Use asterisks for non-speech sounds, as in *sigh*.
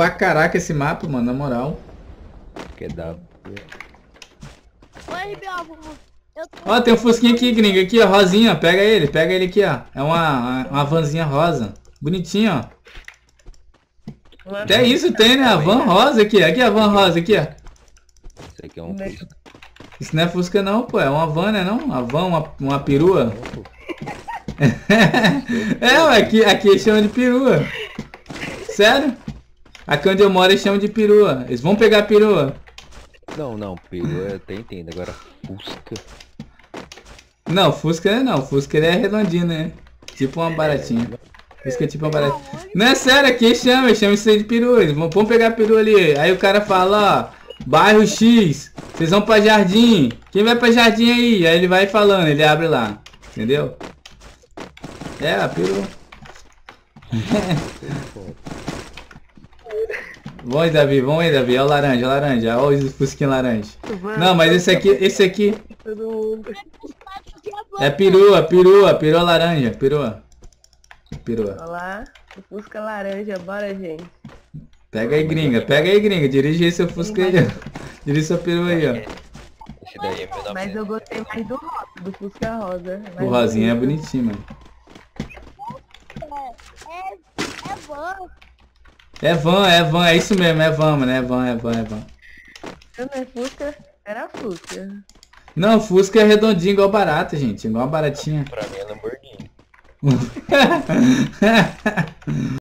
pra caraca esse mapa, mano, na moral. Que dá. Oi, meu tô... Ó, tem um fusquinha aqui, gringo, aqui, ó, rosinha, pega ele, pega ele aqui, ó. É uma, uma vanzinha rosa. Bonitinho, ó. Até isso tem, né? A van rosa aqui, aqui a van rosa aqui, ó. Isso aqui é um Fusca. Isso não é Fusca não, pô, é uma van, né não? Uma van, uma, uma perua. *laughs* é, ué, aqui, aqui eles chamam de perua. Sério? Aqui onde eu moro eles chamam de perua. Eles vão pegar a perua. Não, não, perua eu até entendo. Agora, Fusca. Não, Fusca não, Fusca ele é redondinho, né? Tipo uma baratinha. Fusca é tipo uma baratinha. Não é sério, aqui eles chamam, eles chamam isso aí de perua. Eles vão, vão pegar a perua ali. Aí o cara fala, ó, bairro X, vocês vão pra Jardim. Quem vai pra Jardim aí? Aí ele vai falando, ele abre lá. Entendeu? É, a perua. Vamos aí, Davi, vamos aí, Davi. Olha o laranja, laranja. Olha o fusquinho laranja. Não, mas esse aqui, esse aqui Todo mundo. é perua, perua, perua laranja, perua. Perua. Olha lá. O Fusca laranja, bora, gente. Pega aí, gringa, pega aí, gringa. Dirige aí seu fusca aí, ó. Dirige sua perua aí, ó. Esse daí é meu da Mas eu gostei mais do rosa, do Fusca rosa. O rosinha é bonitinho, mano. É, é, é van. É van, é van, é isso mesmo, é van, mano. É van, é van, é van. Não é Fusca, era Fusca. Não, Fusca é redondinho igual barata, gente. Igual uma baratinha. Pra mim é Lamborghini. *laughs*